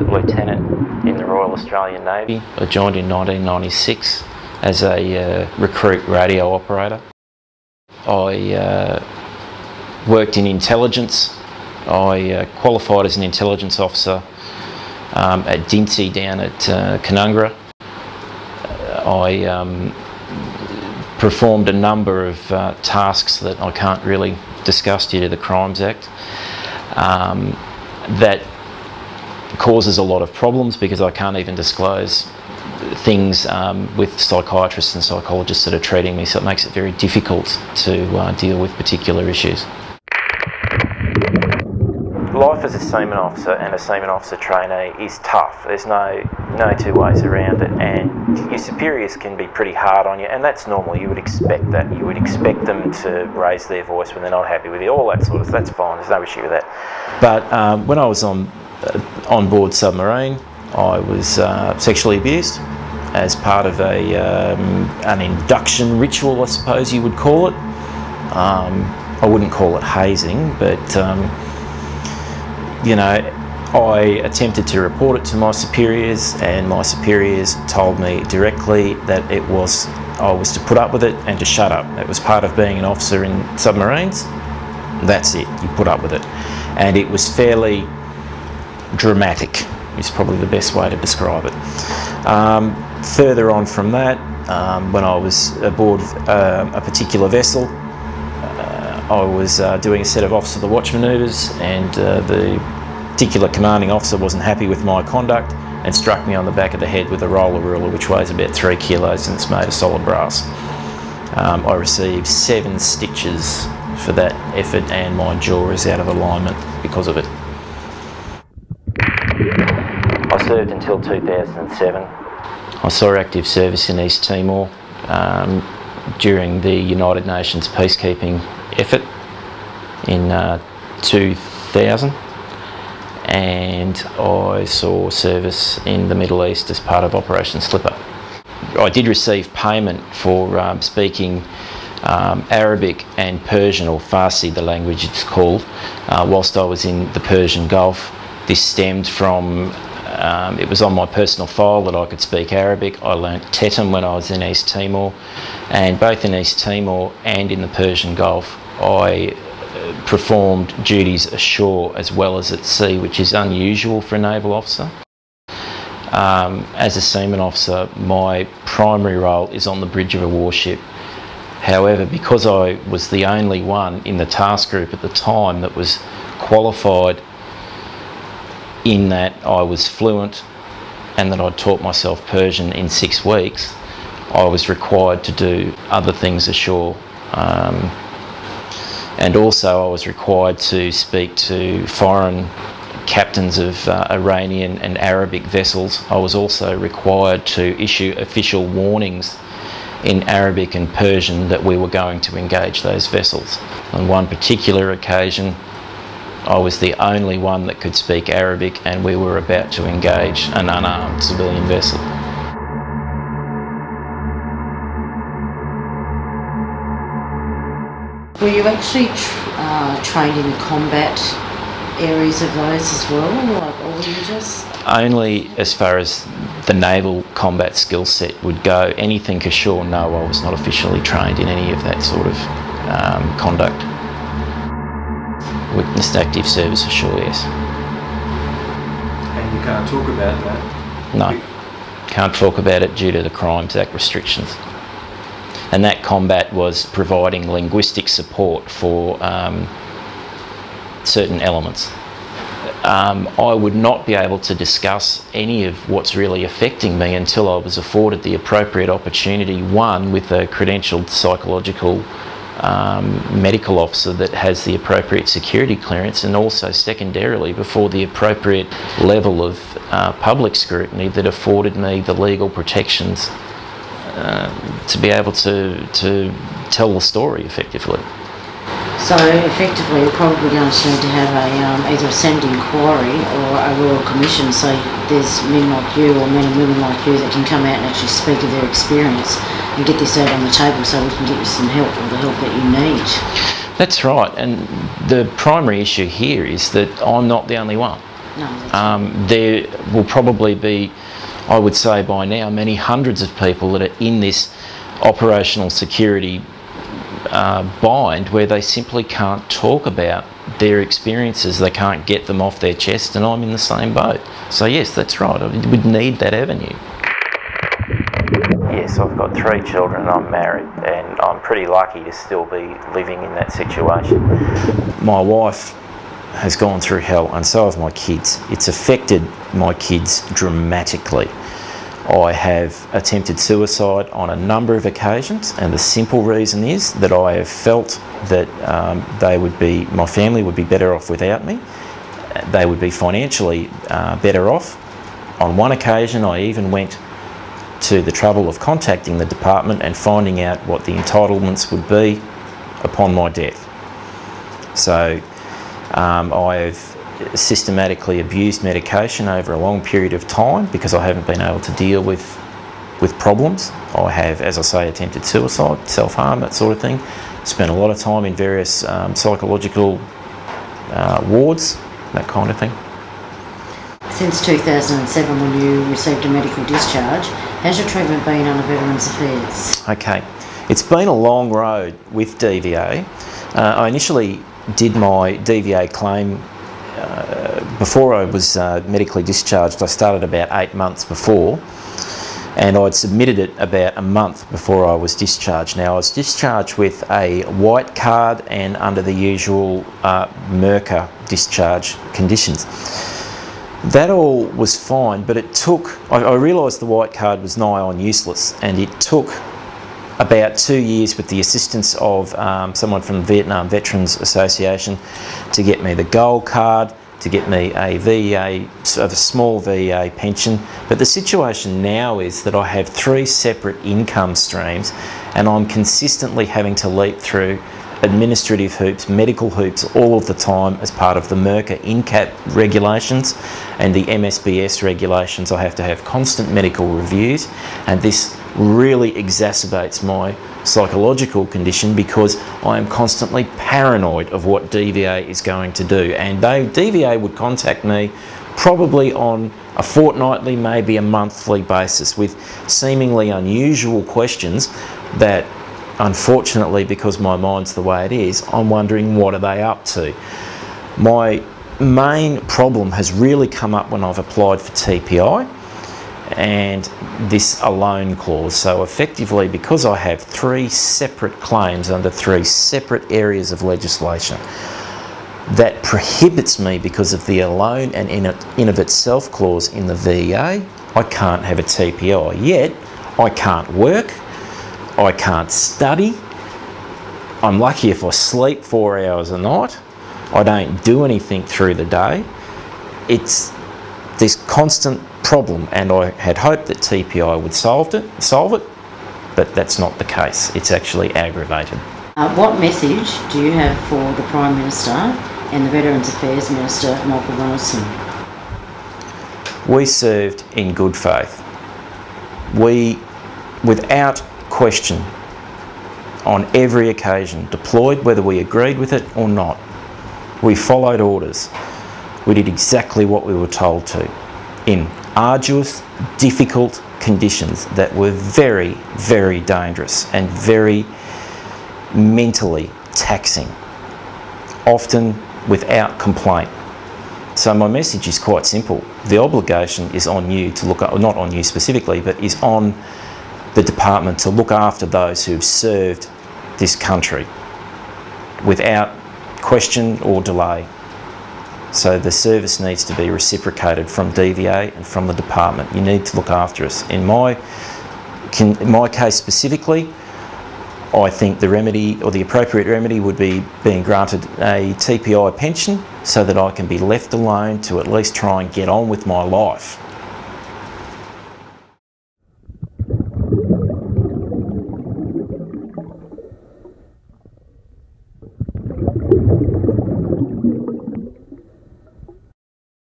lieutenant in the Royal Australian Navy. I joined in 1996 as a uh, recruit radio operator. I uh, worked in intelligence. I uh, qualified as an intelligence officer um, at DINSI down at uh, Canungra. I um, performed a number of uh, tasks that I can't really discuss due to the Crimes Act. Um, that causes a lot of problems because I can't even disclose things um, with psychiatrists and psychologists that are treating me, so it makes it very difficult to uh, deal with particular issues. Life as a seaman officer and a seaman officer trainee is tough. There's no no two ways around it, and your superiors can be pretty hard on you, and that's normal. You would expect that. You would expect them to raise their voice when they're not happy with you. All that sort of that's fine. There's no issue with that. But um, when I was on on board submarine, I was uh, sexually abused as part of a um, an induction ritual, I suppose you would call it. Um, I wouldn't call it hazing, but um, you know, I attempted to report it to my superiors, and my superiors told me directly that it was I was to put up with it and to shut up. It was part of being an officer in submarines. That's it. You put up with it, and it was fairly dramatic. Is probably the best way to describe it. Um, further on from that, um, when I was aboard uh, a particular vessel, I was uh, doing a set of officer of the watch manoeuvres and uh, the particular commanding officer wasn't happy with my conduct and struck me on the back of the head with a roller ruler which weighs about three kilos and it's made of solid brass. Um, I received seven stitches for that effort and my jaw is out of alignment because of it. I served until 2007. I saw active service in East Timor um, during the United Nations peacekeeping effort in uh, 2000 and I saw service in the Middle East as part of Operation Slipper. I did receive payment for um, speaking um, Arabic and Persian, or Farsi, the language it's called, uh, whilst I was in the Persian Gulf. This stemmed from, um, it was on my personal file that I could speak Arabic. I learnt Tetum when I was in East Timor, and both in East Timor and in the Persian Gulf, I uh, performed duties ashore as well as at sea, which is unusual for a naval officer. Um, as a seaman officer, my primary role is on the bridge of a warship. However, because I was the only one in the task group at the time that was qualified in that I was fluent and that I'd taught myself Persian in six weeks, I was required to do other things ashore. Um, and also I was required to speak to foreign captains of uh, Iranian and Arabic vessels. I was also required to issue official warnings in Arabic and Persian that we were going to engage those vessels. On one particular occasion, I was the only one that could speak Arabic and we were about to engage an unarmed civilian vessel. Were you actually uh, trained in the combat areas of those as well, like all just? Only as far as the naval combat skill set would go. Anything ashore, no, I was not officially trained in any of that sort of um, conduct. Witnessed active service for sure, yes. And you can't talk about that? No, can't talk about it due to the Crimes Act restrictions and that combat was providing linguistic support for um, certain elements. Um, I would not be able to discuss any of what's really affecting me until I was afforded the appropriate opportunity, one, with a credentialed psychological um, medical officer that has the appropriate security clearance, and also secondarily before the appropriate level of uh, public scrutiny that afforded me the legal protections uh, to be able to, to tell the story effectively. So effectively, you're probably going to need to have a um, either a Senate inquiry or a royal commission. So there's men like you or men and women like you that can come out and actually speak of their experience and get this out on the table, so we can get you some help or the help that you need. That's right, and the primary issue here is that I'm not the only one. No, Um, there will probably be, I would say by now, many hundreds of people that are in this operational security uh, bind where they simply can't talk about their experiences, they can't get them off their chest, and I'm in the same boat. So, yes, that's right, I would need that avenue. I've got three children, I'm married, and I'm pretty lucky to still be living in that situation. My wife has gone through hell, and so have my kids. It's affected my kids dramatically. I have attempted suicide on a number of occasions, and the simple reason is that I have felt that um, they would be, my family would be better off without me. They would be financially uh, better off. On one occasion, I even went to the trouble of contacting the department and finding out what the entitlements would be upon my death. So um, I've systematically abused medication over a long period of time because I haven't been able to deal with with problems. I have, as I say, attempted suicide, self-harm, that sort of thing. Spent a lot of time in various um, psychological uh, wards, that kind of thing. Since 2007, when you received a medical discharge, has your treatment been under Veterans Affairs? Okay, it's been a long road with DVA. Uh, I initially did my DVA claim uh, before I was uh, medically discharged. I started about eight months before, and I'd submitted it about a month before I was discharged. Now, I was discharged with a white card and under the usual uh, MRCA discharge conditions. That all was fine, but it took, I, I realised the white card was nigh on useless, and it took about two years with the assistance of um, someone from the Vietnam Veterans Association to get me the gold card, to get me a VA, a small VA pension. But the situation now is that I have three separate income streams and I'm consistently having to leap through administrative hoops, medical hoops all of the time as part of the MRCA INCAP regulations and the MSBS regulations. I have to have constant medical reviews and this really exacerbates my psychological condition because I am constantly paranoid of what DVA is going to do. And they, DVA would contact me probably on a fortnightly, maybe a monthly basis with seemingly unusual questions that unfortunately, because my mind's the way it is, I'm wondering what are they up to. My main problem has really come up when I've applied for TPI and this alone clause. So effectively, because I have three separate claims under three separate areas of legislation, that prohibits me because of the alone and in, it, in of itself clause in the VA, I can't have a TPI. Yet, I can't work, I can't study, I'm lucky if I sleep four hours a night, I don't do anything through the day. It's this constant problem and I had hoped that TPI would solve it, solve it but that's not the case. It's actually aggravated. Uh, what message do you have for the Prime Minister and the Veterans Affairs Minister, Michael Ronaldson? We served in good faith. We, without question, on every occasion, deployed whether we agreed with it or not. We followed orders. We did exactly what we were told to in arduous, difficult conditions that were very, very dangerous and very mentally taxing, often without complaint. So my message is quite simple. The obligation is on you to look, at, not on you specifically, but is on the department to look after those who've served this country without question or delay. So the service needs to be reciprocated from DVA and from the department. You need to look after us. In my, in my case specifically, I think the remedy or the appropriate remedy would be being granted a TPI pension so that I can be left alone to at least try and get on with my life.